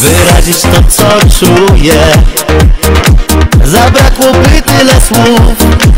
Wyrazić to co czuję. Zabrakłoby tyle słów.